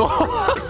お